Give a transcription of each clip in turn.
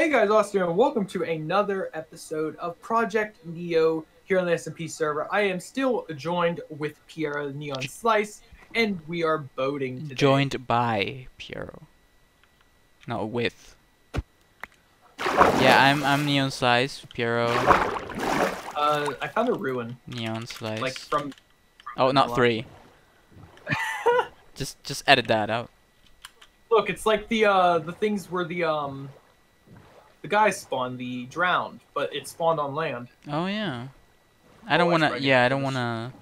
Hey guys, Austin, and welcome to another episode of Project Neo here on the SMP server. I am still joined with Piero Neon Slice, and we are boating today. Joined by Piero. not with. Yeah, I'm I'm Neon Slice, Piero, Uh, I found a ruin, Neon Slice. like from. oh, not three. just just edit that out. Look, it's like the uh the things where the um the guys spawned the drowned, but it spawned on land. Oh yeah. I don't Oh, wanna. Yeah, I don't wanna.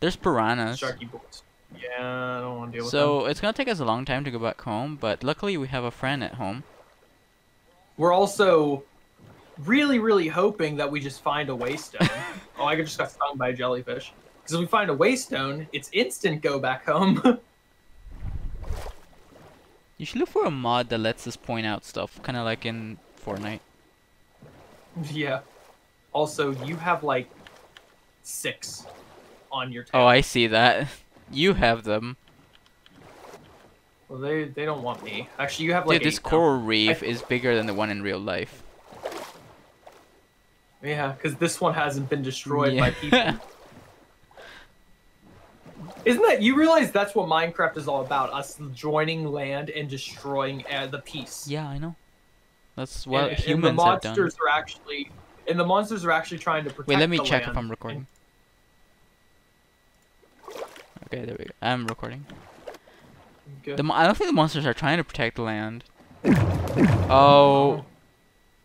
There's piranhas. Sharky boys. Yeah, I don't want to deal with them. So it's gonna take us a long time to go back home, but luckily we have a friend at home. We're also really, really hoping that we just find a waystone. oh, I just got stung by a jellyfish. Because if we find a waystone, it's instant go back home. You should look for a mod that lets us point out stuff, kind of like in Fortnite. yeah. Also, you have like six on your tail. Oh, I see that. You have them. Well, they they don't want me. Actually, you have like Dude, this now. coral reef is bigger than the one in real life. Yeah, because this one hasn't been destroyed by Yeah. people. Isn't that you realize that's what Minecraft is all about? Us joining land and destroying uh, the peace. yeah, I know. That's And- what and, humans the have done. monsters are actually and the monsters are actually trying to protect Wait, let me check if. I'm recording. Okay, there we go. I'm recording. The I don't think the monsters are trying to protect the land. Oh,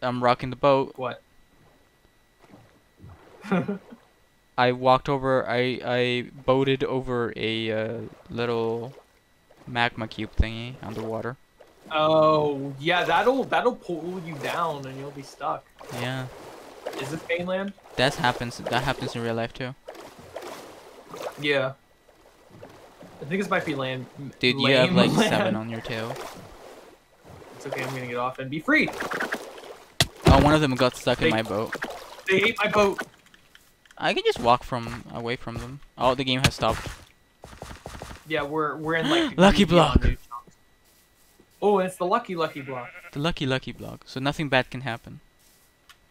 I'm rocking the boat. what? I walked over. I I boated over a uh, little magma cube thingy underwater. Oh yeah, that'll that'll pull you down and you'll be stuck. Yeah, Is it mainland? that happens. That happens in real life too. Yeah. I think this might be land. Dude, you have like land. seven on your tail. It's okay. I'm gonna get off and be free. Oh, one of them got stuck in my boat. They ate my boat. I can just walk from away from them. Oh, the game has stopped. Yeah, we're we're in like Lucky block. Oh, and it's the lucky lucky block. The lucky lucky block. So nothing bad can happen.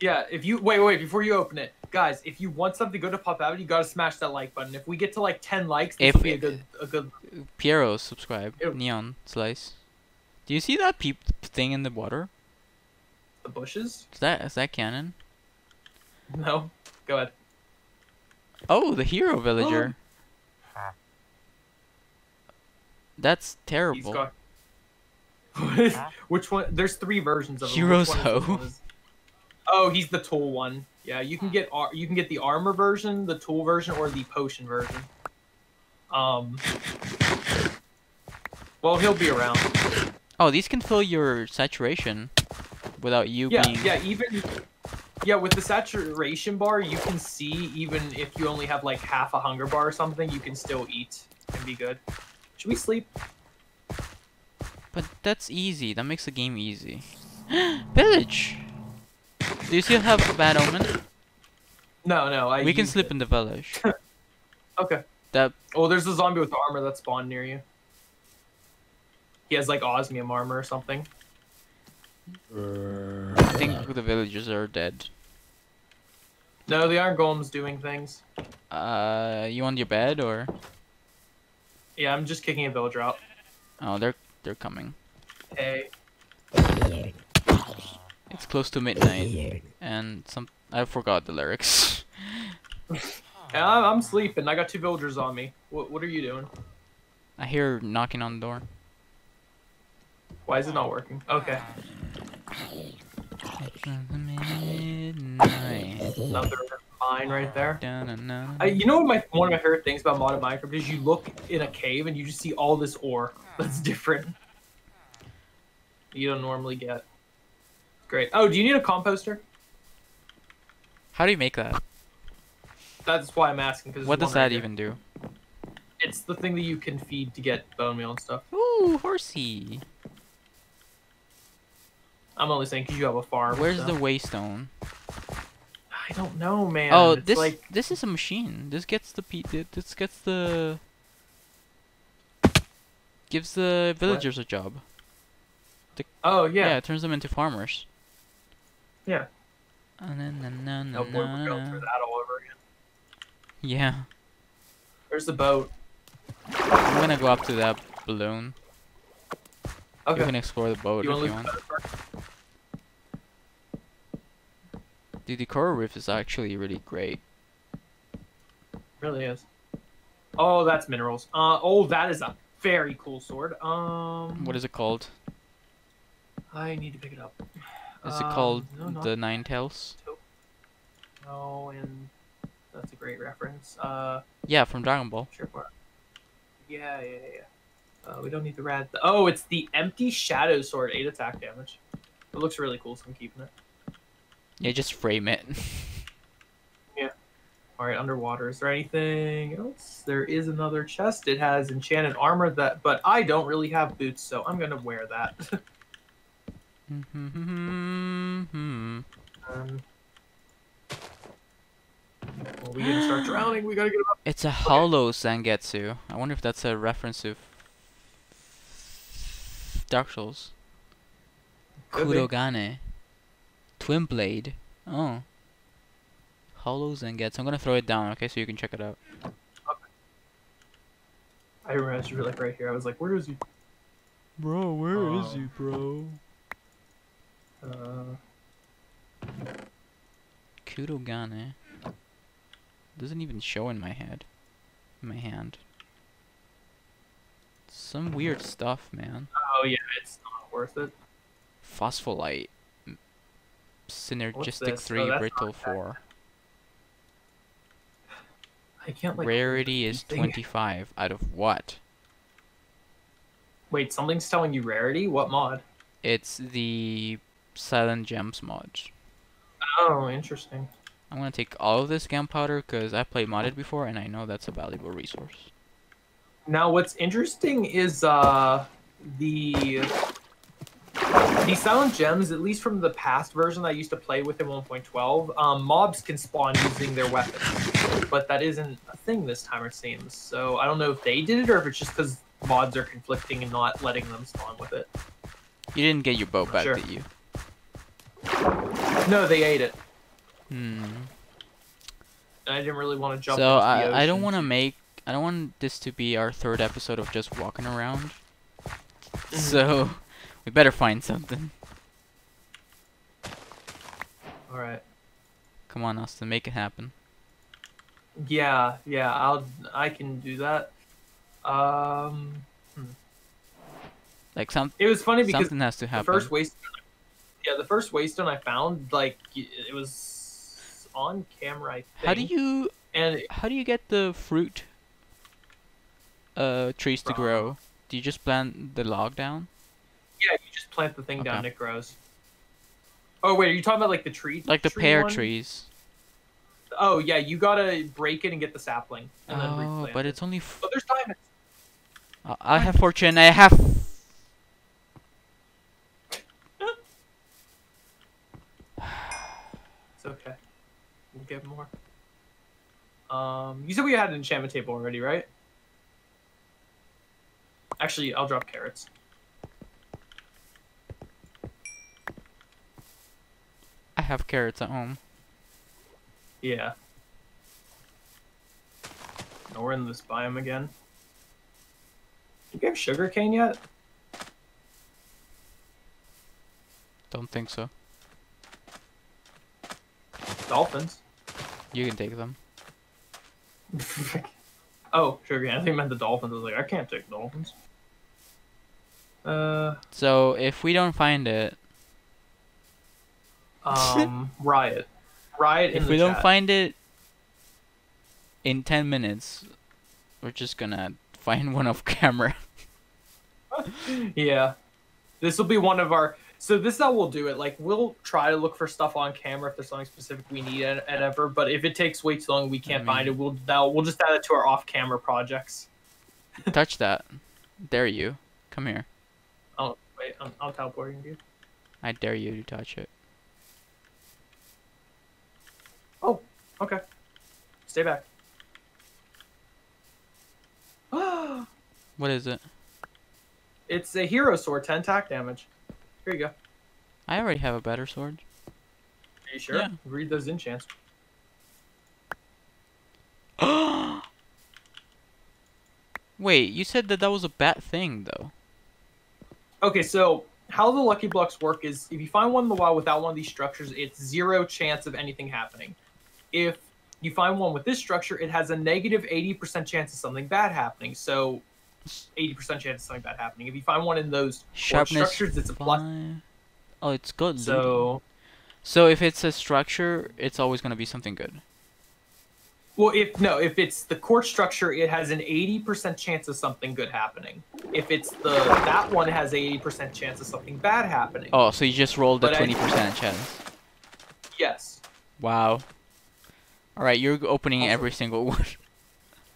Yeah, if you wait, wait before you open it, guys, if you want something good to pop out, you gotta smash that like button. If we get to like ten likes, this If will be a good a good. Piero, subscribe. Ew. Neon slice. Do you see that peep thing in the water? The bushes? Is that is that cannon? No, go ahead. Oh, the hero villager. That's He's terrible. Got. What is- Which one? There's three versions of him. Which Hero's one is hoe. which one is- Oh, he's the tool one. Yeah, you can get you can get the armor version, the tool version, or the potion version. Um. Well, he'll be around. Oh, these can fill your saturation without you Yeah, being. yeah, even yeah, with the saturation bar, you can see even if you only have like half a hunger bar or something, you can still eat and be good. Should we sleep? But that's easy. That makes the game easy. Village. Do you still have a bad omen? No, no. I we can used sleep it. in the village. Okay. That Oh, there's a zombie with armor that spawned near you. He has like osmium armor or something. I think the villagers are dead. No, the iron golem's doing things. Uh, you on your bed or? Yeah, I'm just kicking a villager out. Oh, they're they're coming. Hey. It's close to midnight, and some I forgot the lyrics. I'm I'm sleeping. I got two villagers on me. What What are you doing? I hear knocking on the door. Why is it not working? Okay. Midnight. Another mine right there. I, you know what my one of my favorite things about modded Minecraft is you look in a cave and you just see all this ore that's different. You don't normally get. Great. Oh, do you need a composter? How do you make that? That's why I'm asking. Cause What does one right that even do? It's the thing that you can feed to get bone meal and stuff. Ooh, horsey. I'm only saying because you have a farm. Where's so. the waystone? I don't know, man. oh, It's this like this is a machine. This gets the pe- this gets the gives the villagers a job. oh Yeah. yeah. it turns them into farmers. Yeah. Na, na, na, na, Oh boy, we're going through that all over again. Yeah. There's the boat. I'm gonna go up to that balloon. You can explore the boat You if you want. at the the coral reef is actually really great. Really is. Oh, that's minerals. Uh oh, that is a very cool sword. Um, What is it called? I need to pick it up. Is it Um, called no, the Nine Tails? No, and that's a great reference. Uh, Yeah, from Dragon Ball. sure. yeah, yeah. yeah. Uh, we don't need the rad. Oh, it's the empty shadow sword, eight attack damage. It looks really cool, so I'm keeping it. Yeah, just frame it. Yeah. All right, underwater. Is there anything else? There is another chest. It has enchanted armor that, but I don't really have boots, so I'm gonna wear that. Mhm. um, well, we gonna start drowning. We gotta get up. it's a hollow Zangetsu. I wonder if that's a reference to Dark Souls. Could be. Kurogane. Twin Blade. Oh. Hollow Zangetsu. I'm gonna throw it down, okay, so you can check it out. I realized you were like right here. I was like, where is he? Bro, where is he, bro? Uh, Kurogane. Doesn't even show in my head. In my hand. Some weird stuff, man. oh yeah, it's not worth it. Phospholite. Synergistic this? Oh, 3, Brittle 4. I can't like. Rarity is thing. 25. Out of what? Wait, something's telling you rarity. What mod? It's the Silent Gems mod. Oh, interesting. I'm gonna take all of this gunpowder because I played modded before and I know that's a valuable resource. Now, what's interesting is uh the the silent gems, at least from the past version I used to play with in 1.12, um, mobs can spawn using their weapons, but that isn't a thing this time, it seems. So I don't know if they did it or if it's just because mods are conflicting and not letting them spawn with it. You didn't get your boat back, Sure. did you? No, they ate it. Hmm. And I didn't really want to jump. So into the I I don't want to make I don't want this to be our third episode of just walking around. Mm-hmm. So we better find something. All right. Come on, Austin, make it happen. Yeah, yeah, I'll I can do that. Um, Like some it was funny because something has to the happen. first waste yeah the first waystone i found like it was on camera i think How do you and it- how do you get the fruit uh trees to grow? Do you just plant the log down? Yeah you just plant the thing down and it grows oh wait are you talking about like the tree Like the tree pear one? trees. oh yeah you gotta break it and get the sapling and then Oh, replant but it's only. F- oh there's diamonds I- I have fortune. I have. it's okay we'll get more um you said we had an enchantment table already right actually i'll drop carrots I have carrots at home. Yeah. Now we're in this biome again. Do you have sugarcane yet? Don't think so. Dolphins. You can take them. oh, sugarcane. I think I meant the dolphins. I was like, I can't take dolphins. Uh, So if we don't find it, um, riot. Riot if we don't chat. find it in 10 minutes, we're just gonna find one off camera. yeah. This will be one of our. So this is how we'll do it. Like we'll try to look for stuff on camera if there's something specific we need and, and ever. But if it takes way too long, we can't find it. We'll that we'll just add it to our off-camera projects. Touch that. Dare you. Come here. Oh wait, I'm, I'm teleporting you. I dare you to touch it. Okay. Stay back. What is it? it's a hero sword, ten attack damage. Here you go. I already have a better sword. Are you sure? Yeah. Read those enchants. Wait, you said that that was a bad thing, though. Okay, so how the lucky blocks work is if you find one in the wild without one of these structures, it's zero chance of anything happening. If you find one with this structure, it has a negative 80% chance of something bad happening. So 80% chance of something bad happening. If you find one in those Sharpness. structures, it's a plus. Oh, it's good. So, So if it's a structure, it's always gonna be something good. well, if no, if it's the court structure, it has an 80% chance of something good happening. If it's the that one has 80% chance of something bad happening. Oh, so you just rolled a But I- twenty percent chance. Yes. Wow. All right, you're opening Also- every single one.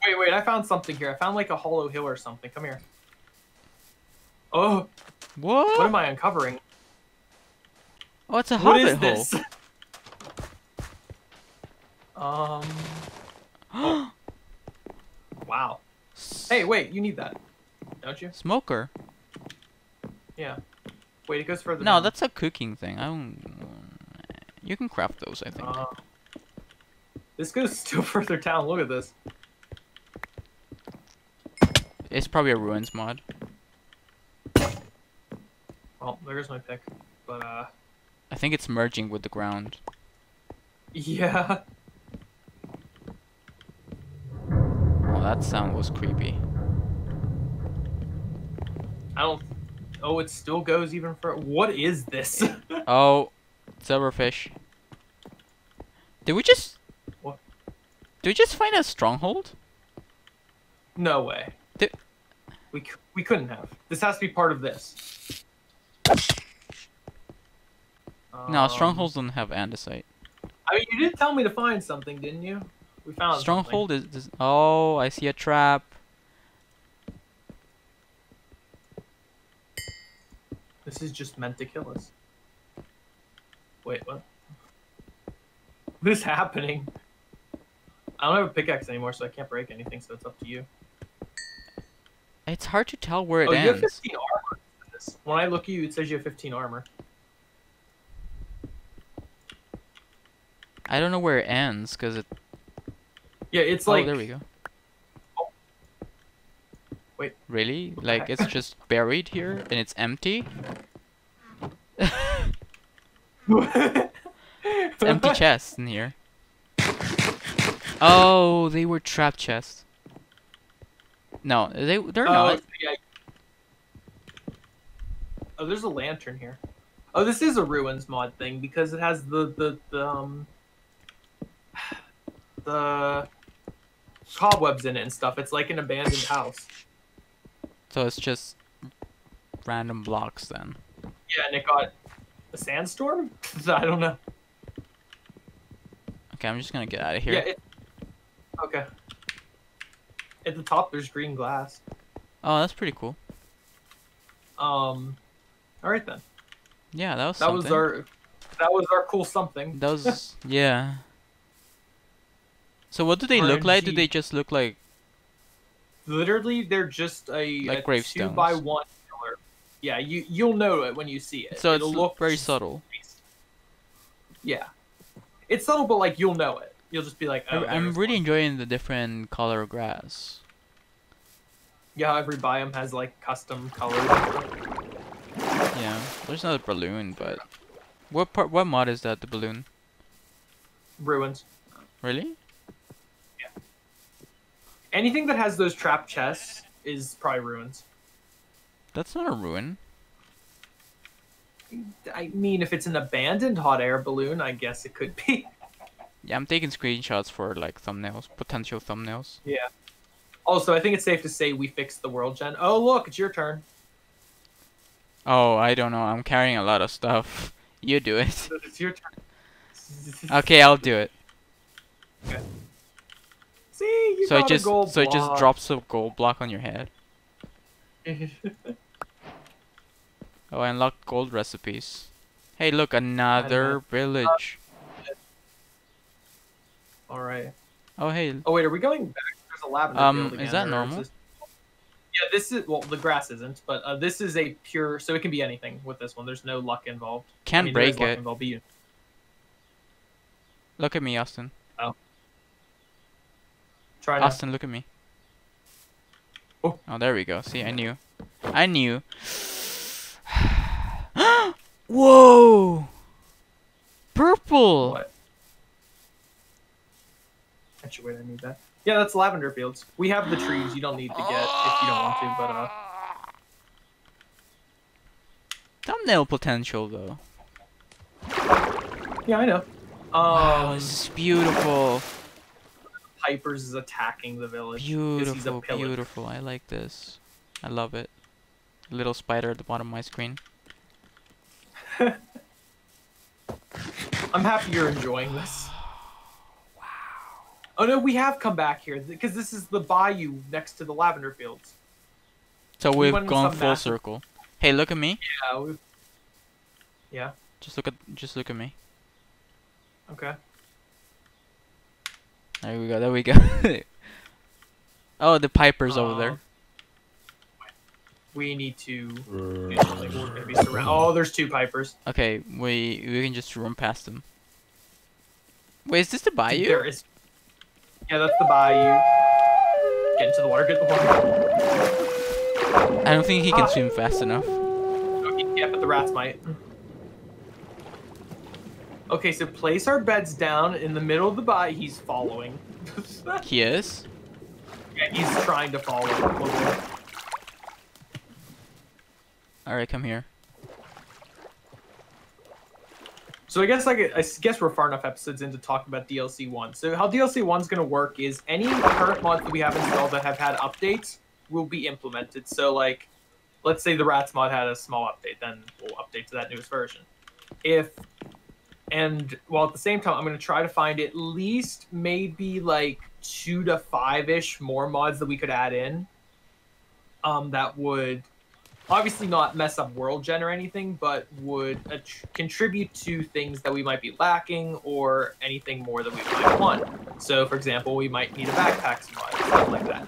Wait, wait, I found something here. I found like a hollow hill or something. Come here. Oh, what? what am I uncovering? Oh, it's a What hobbit is hole. this? um. oh. Wow. Hey, wait, you need that, don't you? Smoker. Yeah. Wait, it goes further. No, down. that's a cooking thing. I don't. You can craft those, I think. Uh, this goes still further down. Look at this. It's probably a ruins mod. Well, there's my pick. But uh, I think it's merging with the ground. yeah. Oh, that sound was creepy. I don't. Oh, it still goes even further. What is this? Oh, silverfish. Did we just? Did we just find a stronghold? no way. Di- We c- we couldn't have. This has to be part of this. No, Um, strongholds don't have andesite. I mean, you did tell me to find something, didn't you? We found Stronghold is, is. Oh, I see a trap. This is just meant to kill us. Wait, what? What is happening? I don't have a pickaxe anymore, so I can't break anything. So it's up to you. It's hard to tell where it oh, you have 15 armor. When I look at you, it says you have 15 armor. I don't know where it ends because it. Yeah, it's like oh, like there we go. Oh. Wait. Really? Like it's just buried here and it's empty? empty chest in here. Oh, they were trap chests. No, they they're Oh, not. yeah. Oh, there's a lantern here. Oh, this is a ruins mod thing because it has the the, the um the cobwebs in it and stuff. It's like an abandoned house. So it's just random blocks then. Yeah, and it got a sandstorm. I don't know. Okay, I'm just gonna get out of here. Yeah. It, okay. At the top, there's green glass. Oh, that's pretty cool. Um. All right then. Yeah, that was That was our. That was our cool something. That was yeah. So what do they look like? Do they just look like Literally, they're just a, Like a two by one pillar. Yeah, you you'll know it when you see it. so? It'll It's look very subtle. Yeah, it's subtle, but like you'll know it. You'll just be like, oh, I'm really one. enjoying the different color of grass. Yeah, every biome has like custom colors. Yeah, there's not a balloon, but what part? What mod is that? The balloon? Ruins. Really? Yeah. Anything that has those trap chests is probably ruins. That's not a ruin. I mean, if it's an abandoned hot air balloon, I guess it could be. Yeah, I'm taking screenshots for like thumbnails, potential thumbnails. Yeah. Also, I think it's safe to say we fixed the world gen. Oh, look, it's your turn. Oh, I don't know. I'm carrying a lot of stuff. You do it. It's your turn. Okay, I'll do it. See, you so it just gold so it just drops a gold block on your head. Oh, I unlocked gold recipes. Hey, look, another village. All right. Oh, hey. Oh wait, are we going back? There's a lavender Um, field is that or normal? this- Yeah, this is well, the grass isn't, but uh, this is a pure, so it can be anything with this one. There's no luck involved. Can't mean, there is break it. Involved, you- Look at me, Austin. Oh. Try now. Austin, look at me. Oh. Oh, there we go. See, I knew. I knew. Whoa! Purple! What? Actually, wait, I need that. Yeah, that's lavender fields. We have the trees. You don't need to get if you don't want to, but uh, Thumbnail potential, though. yeah, I know. wow, Um, this is beautiful. Pipers is attacking the village. 'cause he's a Beautiful, beautiful. I like this. I love it. Little spider at the bottom of my screen. I'm happy you're enjoying this. Oh no, we have come back here because this is the bayou next to the lavender fields. So We we've in gone full massive- circle. Hey, look at me. Yeah. We... Yeah. Just look at just look at me. Okay. There we go. There we go. oh, the piper's over there. We need to. Like, we're gonna be surround- Oh, there's two pipers. Okay, we we can just run past them. Wait, is this the bayou? There is. Yeah, that's the bayou. Get into the water. Get the water. I don't think he can Ah. swim fast enough. Okay, yeah, but the rats might. Okay, so place our beds down in the middle of the bay. He's following. He is. yeah, he's trying to follow. All right, come here. So I guess like I guess we're far enough episodes into talking about DLC one. So how DLC one's gonna work is any current mods that we have installed that have had updates will be implemented. So like, let's say the Rats mod had a small update, then we'll update to that newest version. If and while at the same time, I'm gonna try to find at least maybe like two to five ish more mods that we could add in. Um, that would obviously not mess up world gen or anything, but would contribute to things that we might be lacking or anything more that we might want. So, for example, we might need a backpack mod, stuff like that.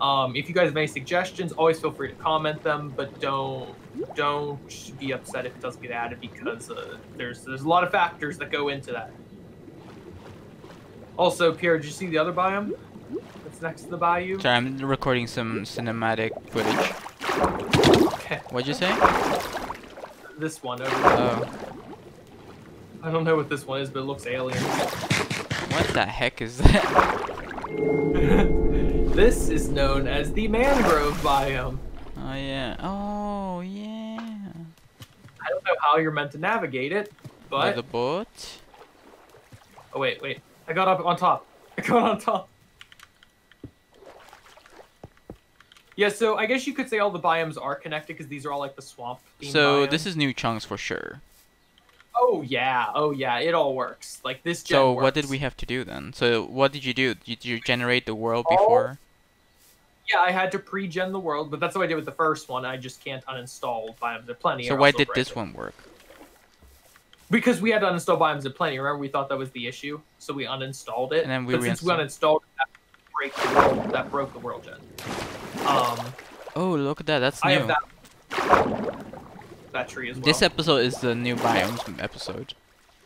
Um, if you guys have any suggestions, always feel free to comment them, but don't don't be upset if it doesn't get added because uh, there's there's a lot of factors that go into that. Also, Pierre, did you see the other biome that's next to the bayou? Sorry, I'm recording some cinematic footage. Okay, What'd you say? this one over there. Oh, I don't know what this one is, but it looks alien. what the heck is that? this is known as the mangrove biome. Oh yeah. Oh yeah. I don't know how you're meant to navigate it, With but the boat. oh wait, wait, I got up on top. I got on top. Yeah, so I guess you could say all the biomes are connected because these are all like the swamp. So this is new chunks for sure. Oh yeah, oh yeah, it all works. Like this. So what did we have to do then? So what did you do? Did you generate the world Oh, before? Yeah, I had to pre-gen the world, but that's what I did with the first one. I just can't uninstall biomes of plenty. So why did this it. one work? Because we had to uninstall biomes of plenty. Remember, we thought that was the issue, so we uninstalled it. And then we but since we uninstalled it, that break the world. That broke the world gen. Um, Oh, look at that. That's I new. have that that tree as well. This episode is the new biomes episode.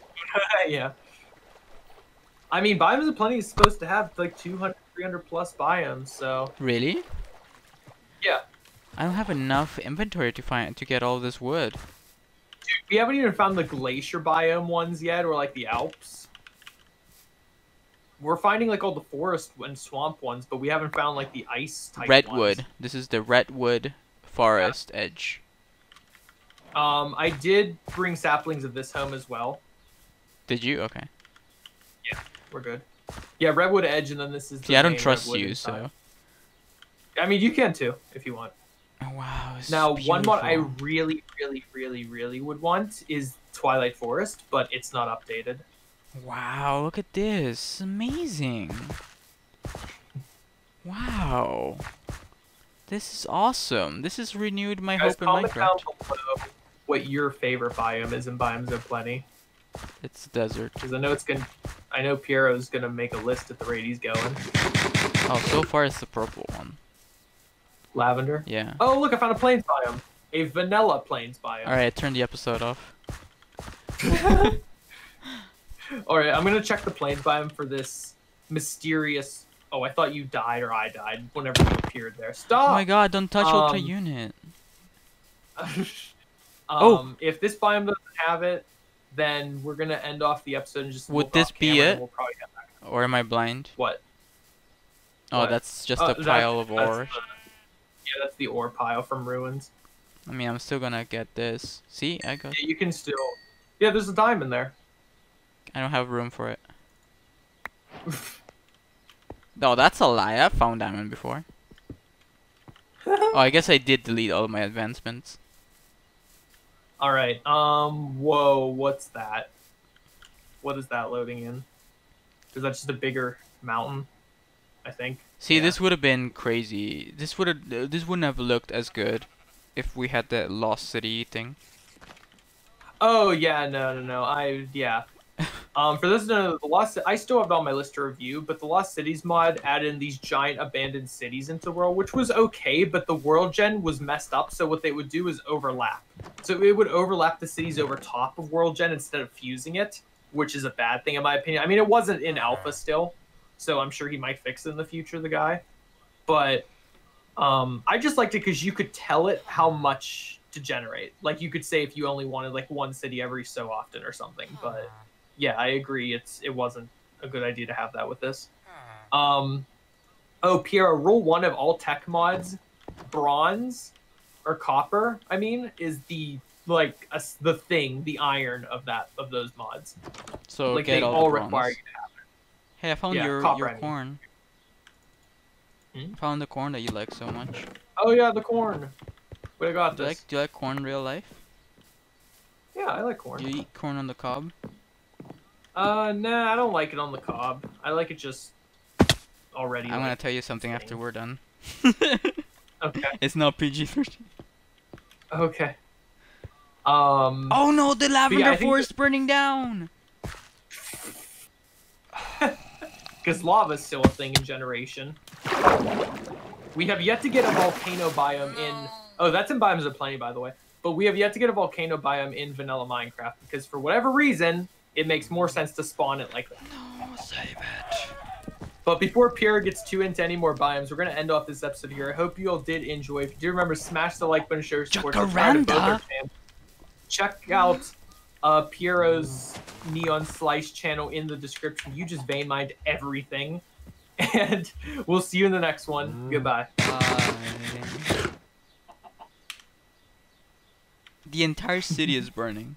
yeah. I mean, biomes of plenty is supposed to have like 200, 300 plus biomes. So Really? yeah, I don't have enough inventory to find to get all this wood. Dude, we haven't even found the glacier biome ones yet, or like the Alps. We're finding like all the forest and swamp ones, but we haven't found like the ice type redwood. ones. This is the redwood forest edge. Um, I did bring saplings of this home as well. Did you? Okay. Yeah, we're good. Yeah, redwood edge, and then this is. the See, I don't trust you, inside. so. I mean, you can too if you want. Oh, wow. Now, one mod I really, really, really, really would want is Twilight Forest, but it's not updated. Wow, look at this. Amazing. Wow. This is awesome. This has renewed my Guys, hope in comment down Minecraft. below what your favorite biome is in biomes of plenty, It's desert. because I know it's gonna. I know Piero's gonna make a list at the rate he's going. Oh, so far it's the purple one. Lavender. Yeah. Oh, look! I found a plains biome. A vanilla plains biome. Alright, turn the episode off. All right, I'm gonna check the plains biome for this mysterious. Oh, I thought you died or I died whenever you appeared there. Stop. Oh my god, don't touch Ultra Um, Unit. um, Oh. If this biome doesn't have it, then we're gonna end off the episode and just. Would this be it? We'll probably get back. Or am I blind? What? Oh, What? that's just Oh, a pile of ore. the- yeah, that's the ore pile from ruins. I mean, I'm still gonna get this. See, I got. Yeah, you can still. Yeah, there's a diamond there. I don't have room for it. No, that's a lie. I've found diamond before. Oh, I guess I did delete all of my advancements. All right. Um. Whoa. What's that? What is that loading in? Is that just a bigger mountain? I think. See, Yeah. this would have been crazy. This would have. This wouldn't have looked as good if we had that lost city thing. Oh yeah. No. No. No. I yeah. Um. For those who don't know, the lost. I still have it on my list to review, but the Lost Cities mod added in these giant abandoned cities into the world, which was okay, but the world gen was messed up. So what they would do is overlap. So it would overlap the cities over top of world gen instead of fusing it, which is a bad thing in my opinion. I mean, it wasn't in alpha still, so I'm sure he might fix it in the future. The guy, but um, I just liked it because you could tell it how much to generate. Like you could say if you only wanted like one city every so often or something. But yeah, I agree. It's it wasn't a good idea to have that with this. Um, oh, Pierre, rule one of all tech mods, bronze or copper. I mean, is the like a s the thing, the iron of that of those mods. So like get they all, all the require you to have it. Hey, I found Yeah, your copper, your I mean. corn. Hmm? Found the corn that you like so much. Oh yeah, the corn. We got Do you this. like do you like corn in real life? Yeah, I like corn. Do you eat corn on the cob? Uh, nah, I don't like it on the cob. I like it just already. I'm gonna tell you something after we're done. okay. it's not PG-13. Okay. Um. Oh no, the lavender I think forest burning down. because lava's still a thing in generation. We have yet to get a volcano biome in. Oh, that's in biomes of plenty, by the way. But we have yet to get a volcano biome in vanilla Minecraft because for whatever reason, it makes more sense to spawn it like that. No, save it. But before Pierre gets too into any more biomes, we're gonna end off this episode here. I hope you all did enjoy. If you do remember, smash the like button, share, your support, subscribe to both our Jacaranda. Check out uh, Piero's Neon Slice channel in the description. You just vein mined everything, and we'll see you in the next one. Goodbye. Bye. The entire city is burning.